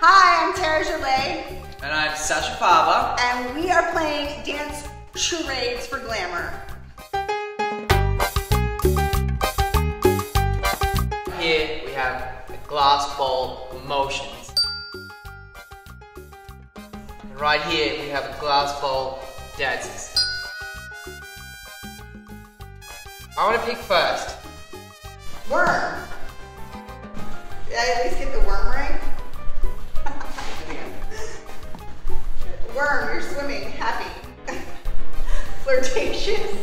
Hi, I'm Terra Jole, And I'm Sasha Farber. and we are playing dance charades for glamour. Here we have the glass bowl emotions. And right here we have a glass bowl dances. I want to pick first. Worm. Did I at least get the worm right? Worm, you're swimming, happy. Flirtatious.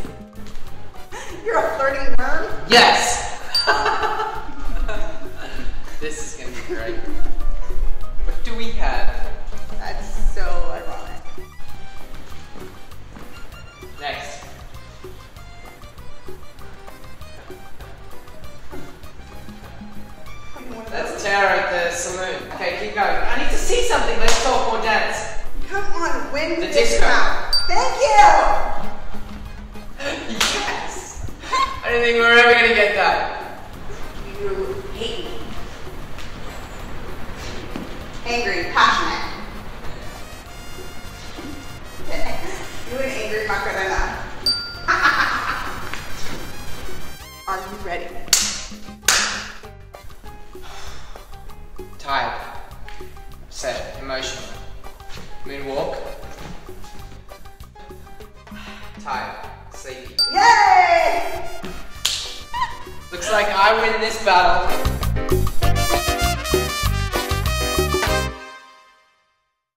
You're a flirting worm? Yes! this is gonna be great. What do we have That's so ironic. next? That's Terra at the saloon. Okay, keep going. I need to see something. Let's dance. Come on, win The this disco. round. Thank you! Yes! I didn't think we were ever gonna get that. You hate me. Angry, passionate. you an angry Macarena. Are you ready? Tired. Upset. Emotional. Moonwalk. Tired. Sleepy. Yay! Looks like I win this battle.